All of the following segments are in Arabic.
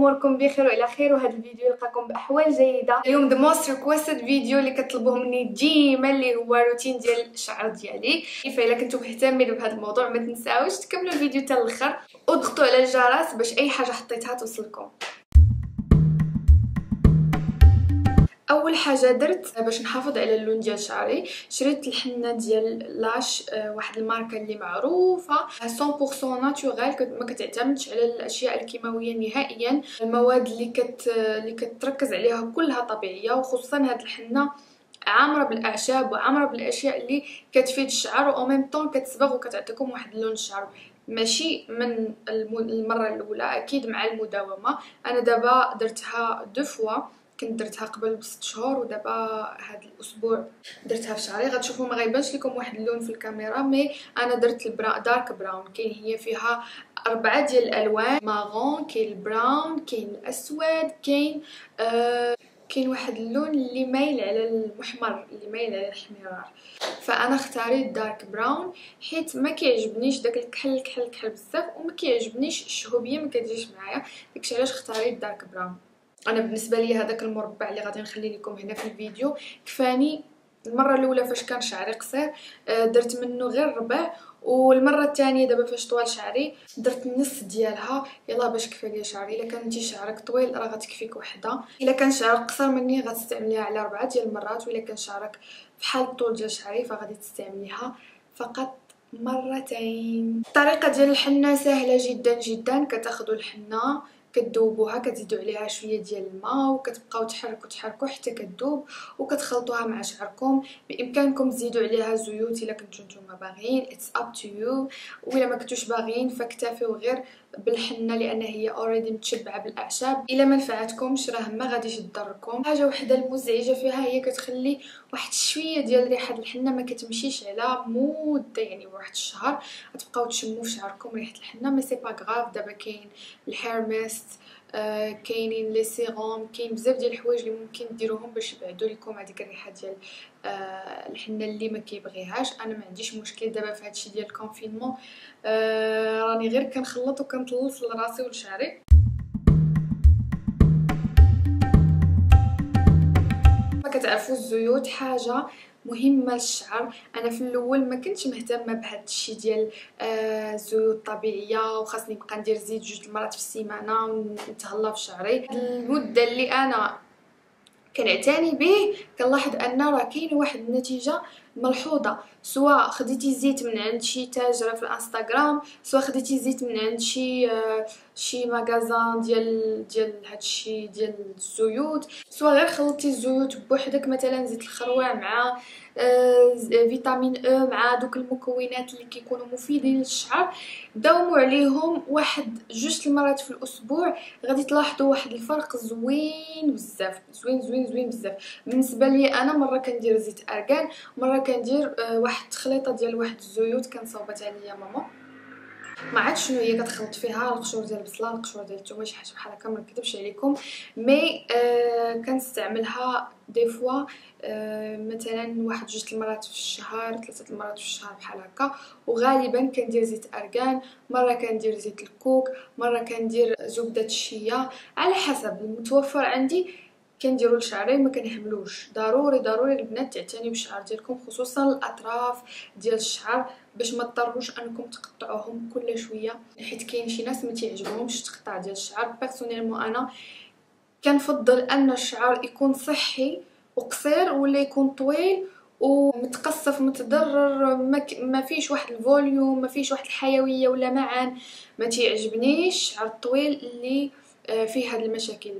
واموركم بخير وعلى خير وهذا الفيديو يلقاكم بأحوال جيدة. اليوم the most requested video اللي كتطلبوه مني ديما اللي هو روتين ديال الشعر ديالي. فالا كنتو مهتمين بهذا الموضوع ما تنساوش تكملوا الفيديو حتى الأخر وضغطوا على الجرس باش أي حاجة حطيتها توصلكم. أول حاجة درت باش نحافظ على اللون ديال شعري. شريت الحنة ديال لاش آه، واحد الماركة اللي معروفة. 100% naturelle ما كتعتمدش على الأشياء الكيماوية نهائيا. المواد اللي كت اللي كتركز عليها كلها طبيعية وخصوصا هاد الحنة عامرة بالأعشاب وعامرة بالأشياء اللي كتفيد الشعر و même temps كتصبغ وكتعطيكم واحد اللون الشعر ماشي من المرة الأولى أكيد مع المداومة. أنا دابا درتها deux fois. كنت درتها قبل بست شهور ودابا هاد الأسبوع درتها في شعري غتشوفوا ما غيبانش لكم واحد اللون في الكاميرا mais أنا درت البرا dark brown كاين هي فيها أربعة ديال الألوان. marron كاين ال brown كاين الاسود كاين آه كاين واحد اللون اللي مايل على المحمر اللي مايل على الحمرار فأنا اختاريت dark brown حيت ما كيعجبنيش داك الكحل الكحل الكحل بزاف وما كيعجبنيش الشهوبية ما كتجيش معايا. داكشي علاش اختاريت dark brown أنا بالنسبة لي هذاك المربع اللي غادي نخلي لكم هنا في الفيديو. كفاني المرة الأولى فاش كان شعري قصير آه، درت منه غير ربع والمرة الثانية دابا فاش طوال شعري درت النص ديالها. يلا باش كفى ليا شعري. إلا كان انت شعرك طويل راه غتكفيك وحدة. إلا كان شعرك قصير مني غتستعمليها على أربعة ديال المرات. وإلا كان شعرك بحال الطول ديال شعري فغادي تستعمليها فقط مرتين. الطريقة ديال الحنة سهلة جدا جدا. كتاخذوا الحنة كتذوبوها كتزيدوا عليها شوية ديال الماء وكتبقاو تحركوا تحركوا حتى كتذوب وكتخلطوها مع شعركم. بإمكانكم تزيدوا عليها زيوت إلا كنتو نتوما باغيين. it's up to you ولا ما كنتوش باغيين فاكتفيو غير بالحنه لأن هي already متشبعة بالأعشاب. إلا ما نفعتكمش راه ما غاديش تضركم. حاجة وحدة المزعجة فيها هي كتخلي واحد شوية ديال ريحة الحنة ما كتمشيش على مده يعني واحد الشهر. غتبقاو تشموا في شعركم ريحة الحنة mais c'est pas grave دابا كاين ال hair mist آه كاينين les sérums كاين بزاف ديال الحوايج اللي ممكن ديروهم باش يبعدوا لكم هذيك الريحة ديال آه الحنة اللي ما كيبغيهاش. أنا ما عنديش مشكل دابا في هادشي ديال ال confinement. آه راني غير كنخلط وكنطلي لراسي ولشعري كتعرفوا الزيوت حاجة مهمة للشعر. أنا في الأول ما كنتش مهتمة بهذا الشيء ديال آه الزيوت الطبيعية وخاصني نبقى ندير زيت جوج المرات في السيمانة ونتهلا في شعري. المدة اللي أنا كنعتني به كنلاحظ أن راه كاينة واحد النتيجة ملحوظة. سواء خديتي زيت من عند شي تاجرة في الانستغرام سواء خديتي زيت من عند شي آه شي ماغازان ديال ديال هادشي ديال الزيوت. سواء غير خلطتي الزيوت بوحدك مثلا زيت الخروع مع آه vitamine E أو مع دوك المكونات اللي كيكونوا مفيدين للشعر. داوموا عليهم واحد جوج المرات في الأسبوع. غادي تلاحظوا واحد الفرق زوين بزاف زوين زوين زوين بزاف. بالنسبة لي أنا مرة كندير زيت ارغان مرة كندير آه واحد التخليطه ديال واحد الزيوت كنصاوبتها ليا ماما. ما عرفتش شنو هي كتخلط فيها القشور ديال البصلة القشور ديال الثومه شي حاجة بحال هكا ما نكذبش عليكم. mais آه كنستعملها des fois آه مثلا واحد جوج المرات في الشهر ثلاثة المرات في الشهر بحال هكا. وغالبا كندير زيت أرغان مرة كندير زيت الكوكو مرة كندير زبدة الشيا. على حسب المتوفر عندي كنديروا لشعري ما كنهملوش ضروري ضروري البنات تعتنيو بالشعر ديالكم خصوصا الأطراف ديال الشعر باش ما تضطروش أنكم تقطعوهم كل شوية. حيت كاين شي ناس ما تعجبهمش التقطاع ديال الشعر. personnellement أنا كنفضل أن الشعر يكون صحي وقصير ولا يكون طويل ومتقصف متضرر ما فيش واحد ال volume ما فيش واحد الحيوية ولا لمعان. ما تيعجبنيش الشعر الطويل اللي آه، فيه هاد المشاكل.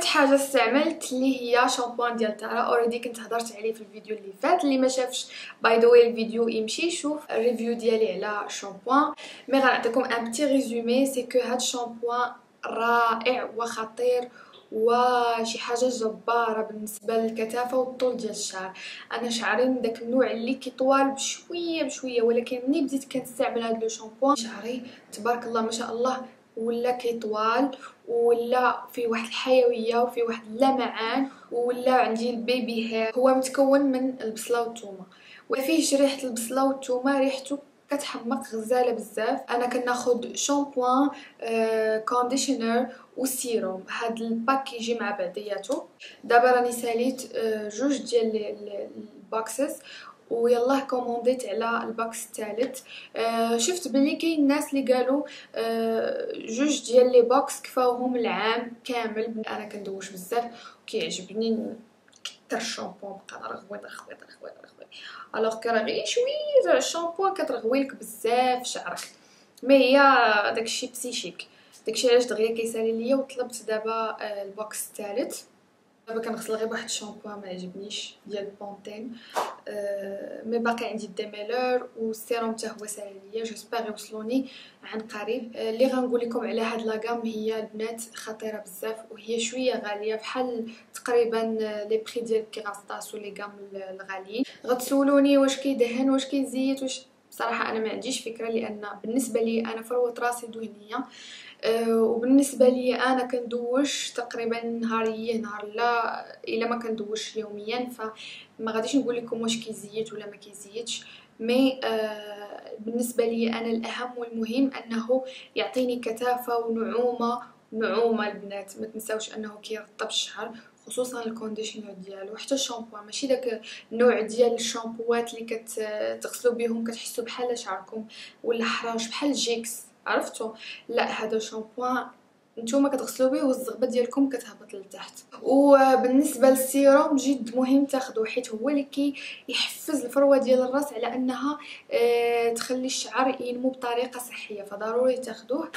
ثالث حاجة استعملت اللي هي شامبوان ديال تارا. already كنت هضرت عليه في الفيديو اللي فات اللي ما شافش. by the way الفيديو يمشي. يشوف ال review ديالي على shampooing. mais غنعطيكم un petit résumé c'est que هاد شامبوان رائع وخطير وشي حاجة جبارة بالنسبة للكثافة والطول ديال الشعر. أنا شعري من داك النوع اللي كيطوال بشوية بشوية ولكن ملي بديت كنستعمل هاد le shampooing شعري تبارك الله ما شاء الله ولا كيطوال ولا فيه واحد الحيوية وفيه واحد اللمعان ولا عندي ال baby hair. هو متكون من البصلة والثومه وفيه شريحه البصلة والثومه ريحته كتحمق غزالة بزاف. أنا كناخذ شامبوان آه، conditioner و sérum. هاد ال pack كيجي مع بعضياتو دابا راني ساليت آه، جوج ديال ال boxes. ويلاه كومونديت على ال box الثالث آه شفت بلي كاين الناس اللي قالوا آه جوج ديال les box كفاوهم العام كامل. أنا كندوش بزاف وكيعجبني كثر الشامبو بقى رغويط رغويط رغويط رغويط الوغ كرا غير شوية الشامبو كترغويلك بزاف شعرك. مي هي داكشي بسيشيك. داكشي علاش دغيا كيسالي ليا وطلبت دابا آه البوكس الثالث دابا كنغسل غير بواحد الشامبو ما عجبنيش ديال بونتين أه مي باقي عندي الديميلور والسيروم حتى هو ساهل ليا جيسبر يوصلوني عن قريب. أه اللي غنقول لكم على هاد لاغام هي البنات خطيرة بزاف وهي شوية غالية بحال تقريبا les prix ديال Kérastase و les gammes الغاليين. غتسولوني واش كيدهن واش كيزيت واش بصراحة أنا ما عنديش فكرة لأن بالنسبة لي أنا فروه راسي دهنيه أه وبالنسبة لي أنا كندوش تقريبا نهار اه نهار لا إلا ما كندوش يوميا فما غاديش نقول لكم واش كيزيد ولا ما كيزيدش. mais أه بالنسبة لي أنا الأهم والمهم أنه يعطيني كثافة ونعومة نعومة البنات. ما تنساوش أنه كيرطب الشعر خصوصا ال conditioner ديالو. حتى الشامبو ماشي داك النوع ديال الشامبوات اللي كتغسلوا بهم كتحسوا بحال شعركم ولى حرش بحال Jex. عرفتوا لا هذا شامبوان نتوما كتغسلوا به والزغبة ديالكم كتهبط لتحت. وبالنسبة للسيروم جد مهم تاخذوه حيت هو اللي كي يحفز الفروة ديال الرأس على أنها آه تخلي الشعر ينمو بطريقة صحية فضروري تاخذوه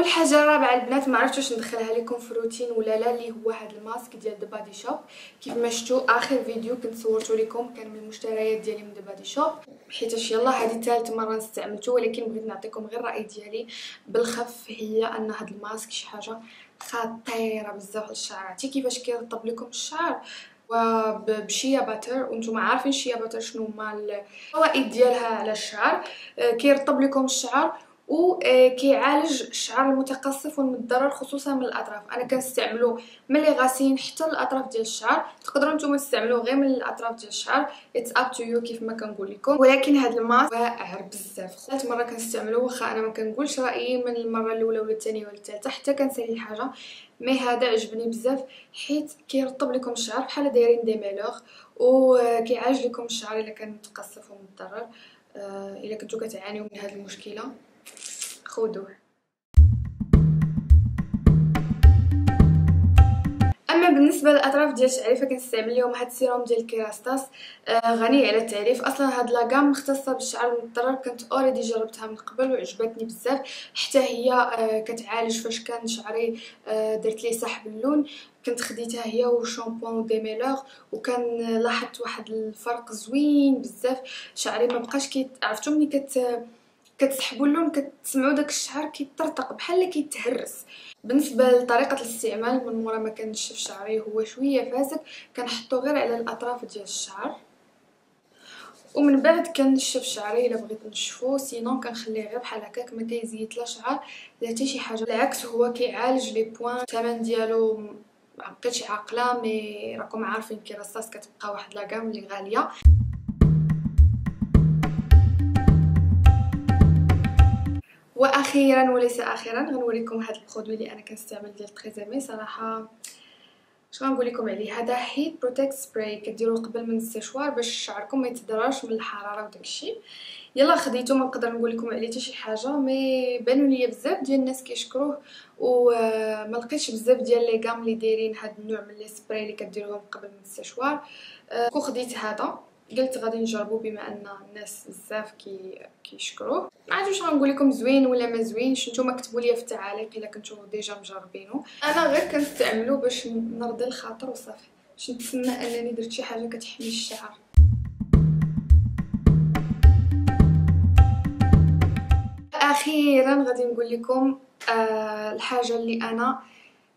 والحاجة الرابعة البنات ما عرفتش واش ندخلها لكم في روتين ولا لا اللي هو هذا الماسك ديال The Body Shop كيف ما شفتوا آخر فيديو كنت صورته لكم كان من المشتريات ديالي من The Body Shop حيت يلا هذه ثالث مرة استعملته ولكن بغيت نعطيكم غير الرأي ديالي. بالخف هي أن هذا الماسك شي حاجة خطيرة بزاف للشعر عرفتي كيفاش كيرطب لكم الشعر؟ وب shea butter وأنتم عارفين shea butter شنو هما الفوائد ديالها على الشعر. كيرطب لكم الشعر وكيعالج الشعر المتقصف والمتضرر خصوصا من الأطراف. أنا كنستعملو ملي غاسين حتى الأطراف ديال الشعر. تقدروا نتوما تستعملوه غير من الأطراف ديال الشعر. it's up to you كيف ما كنقول لكم. ولكن هذا الماسك واعر بزاف. ثالث مرة كنستعملو واخا أنا ما كنقولش رأيي من المرة الأولى ولا الثانية ولا الثالثة حتى كنسالي الحاجة mais هذا عجبني بزاف حيت كيرطب لكم الشعر بحال دايرين démêleur وكيعالج لكم الشعر إلا كان متقصف ومتضرر آه إلا كنتو كتعانيو من هذه المشكلة. خذوه. أما بالنسبة للأطراف ديال شعري فكنستعمل اليوم هاد السيروم ديال Kérastase. آه غني على التعريف. أصلا هاد la gamme مختصة بالشعر المتضرر كنت already جربتها من قبل وعجبتني بزاف. حتى هي آه كتعالج فاش كان شعري آه درت ليه سحب اللون. كنت خديتها هي و shampoing و démêleur وكان لاحظت واحد الفرق زوين بزاف. شعري ما بقاش كي عرفتوا ملي كت كتسحبوا اللون كتسمعوا داك الشعر كيطرطق بحال اللي كيتهرس. بالنسبة لطريقة الاستعمال من مورا ما كنشف شعري هو شوية فازك كنحطو غير على الأطراف ديال الشعر. ومن بعد كنشف شعري إلا بغيت نشفو sinon كنخليه غير بحال هكاك ما كيزيد لا شعر لا حتى شي حاجة. بالعكس هو كيعالج les pointes الثمن ديالو ما بقيتش عاقلة mais راكم عارفين كي رصاص كتبقى واحد la gamme اللي غالية. وأخيرا وليس أخيرا غنوريكم هذا ال produit اللي أنا كنستعمل ديال TRESemmé. صراحة اش غنقول لكم عليه؟ هذا heat protect spray كديروه قبل من السيشوار باش شعركم ما يتضررش من الحرارة وداكشي. يلا خديته ما نقدر نقول لكم عليه حتى شي حاجة mais بانوا ليا بزاف ديال الناس كيشكروه وما لقيتش بزاف ديال les gammes اللي دايرين هذا النوع من les sprays اللي كديروهم قبل من السيشوار كو خديت هذا قلت غادي نجربو بما أن الناس بزاف كي كيشكروه ما عرفتش غنقول لكم زوين ولا ما زوينش. نتوما كتبوا لي في التعاليق إلا كنتو déjà مجربينه أنا غير كنستعملو باش نرضي الخاطر وصافي. باش نتسنى أنني درت شي حاجة كتحمي الشعر. أخيرا غادي نقول لكم آه الحاجة اللي أنا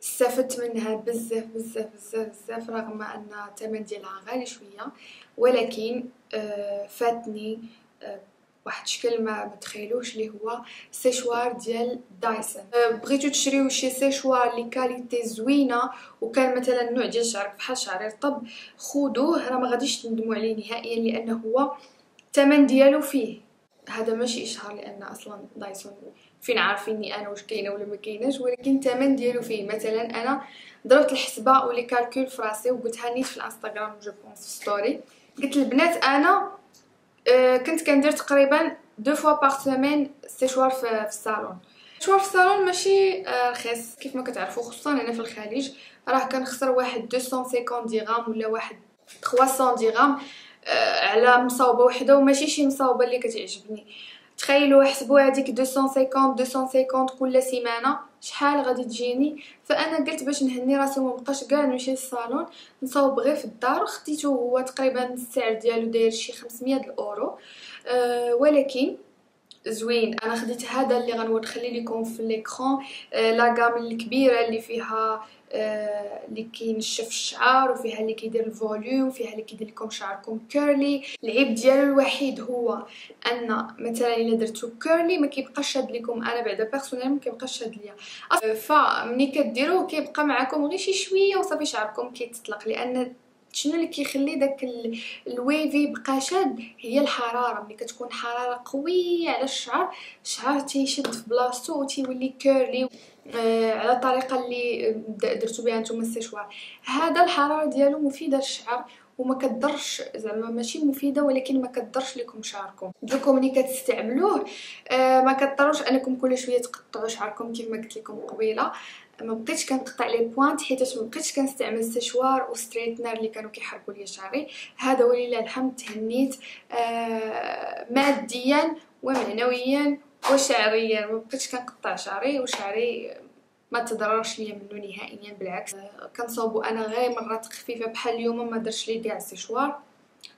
استفدت منها بزاف بزاف بزاف بزاف رغم أن الثمن ديالها غالي شوية. ولكن آه فادني آه واحد الشكل ما تتخيلوش اللي هو سيشوار ديال Dyson. أه، بغيتو تشريو شي سيشوار لي qualité زوينة وكان مثلا نوع ديال شعرك بحال شعري رطب خذوه راه ما غاديش تندموا عليه نهائيا لأنه هو الثمن ديالو فيه. هذا ماشي إشهار لأن أصلا Dyson فين عارفيني أنا واش كاينة ولا ما كايناش ولكن الثمن ديالو فيه. مثلا أنا ضربت الحسبة و les calculs في راسي وقلتها نيت في الإنستغرام je pense في story قلت البنات أنا آه كنت كندير تقريبا deux fois par semaine séchoir في, في الصالون شوار في الصالون ماشي آه رخيص كيف ما كتعرفوا خصوصا هنا في الخليج. راه كنخسر واحد 250 درهم ولا واحد 300 درهم آه على مصاوبة وحدة وماشي شي مصاوبة اللي كتعجبني. تخيلوا حسبوا هذيك 250 250 كل سيمانة شحال غادي تجيني؟ فأنا قلت باش نهني راسي وما بقاش كاع نمشي للصالون نصاوب غير في الدار. خديته هو تقريبا السعر ديالو داير شي 500 الأورو. أه ولكن زوين أنا خديت هذا اللي غنخلي لكم في ليكرون أه لا الكبيرة اللي فيها اللي كينشف الشعر وفيها اللي كيدير ال volume فيها اللي كيدير لكم شعركم curly. العيب ديالو الوحيد هو أن مثلا إلا درتو curly ما كيبقاش شاد لكم أنا بعدا personnel ما كيبقاش شاد ليا. فمني كديروه كيبقى معكم غير شي شوية وصافي شعركم كيتطلق لأن شنو اللي كيخلي داك ال wavy بقى شاد؟ هي الحرارة. ملي كتكون حرارة قوية على الشعر الشعر تيشد في بلاصتو وتيولي curly آه على الطريقة اللي درتو بها نتوما السيشوار هذا الحرارة ديالو مفيدة للشعر وما كضرش زعما ماشي مفيدة ولكن ما كضرش لكم شعركم. donc ملي كتستعملوه آه ما كضطروش أنكم كل شوية تقطعوا شعركم كما قلت لكم قبيلة. ما بقيتش كنقطع les pointes حيت ما بقيتش كنستعمل séchoir و straightener اللي كانوا كيحرقوا لي شعري. هذا ولله الحمد تهنيت آه ماديا ومعنويا وشعريا ما بقيتش كنقطع شعري وشعري ما تضررش ليا منه نهائيا بالعكس. آه كنصاوبو أنا غير مرات خفيفة بحال اليوم ما درش لي كاع السيشوار.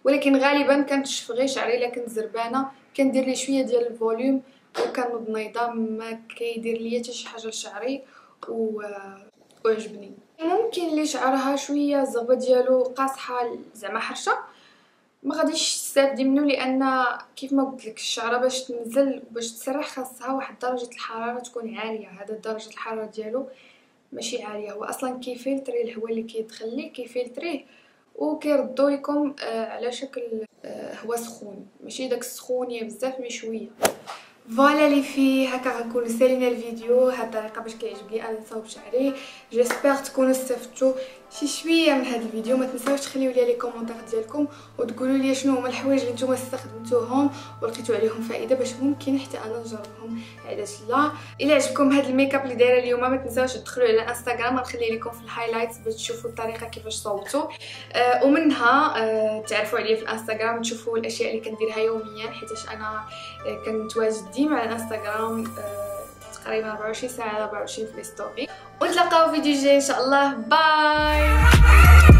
ولكن غالبا كنشف غير شعري الا كنت زربانة. كندير لي شوية ديال ال volume وكنوض نيضة ما كيدير ليا حتى شي حاجة لشعري. وعجبني. ممكن اللي شعرها شوية الزغبه ديالو قاصحة زعما حرشة؟ ما غاديش تستافدي منه لأن كيف ما قلت لك الشعرة باش تنزل باش تسرح خاصها واحد درجة الحرارة تكون عالية. هذا درجة الحرارة ديالو ماشي عالية. هو أصلا كيفلتري الهواء اللي كيدخل ليه كيفلتريه وكيردو لكم آه على شكل آه هو سخون. ماشي داك السخونية بزاف mais شوية. voilà les filles هكا غنكونو سالينا الفيديو هاد الطريقة باش كيعجبني أنا نصاوب شعري j'espère تكونوا استفدتوا شي شوية من هذا الفيديو ما تنساوش تخليو لي les commentaires ديالكم وتقولوا لي شنو هما الحوايج اللي نتوما استخدمتوهم ولقيتوا عليهم فائده باش ممكن حتى أنا نجربهم. علاش لا؟ إلا عجبكم هذا الميك أب اللي دايرة اليوم ما تنساوش تدخلوا على إنستغرام غنخلي لكم في ال highlights باش تشوفوا الطريقة كيفاش صوبتو آه ومنها آه تعرفوا عليا في الإنستغرام تشوفوا الأشياء اللي كنديرها يوميا حيتاش أنا آه كنتواجد ديما على الانستغرام آه تقريبا 24 ساعه 24 في story ونتلاقاو في فيديو جاي ان شاء الله bye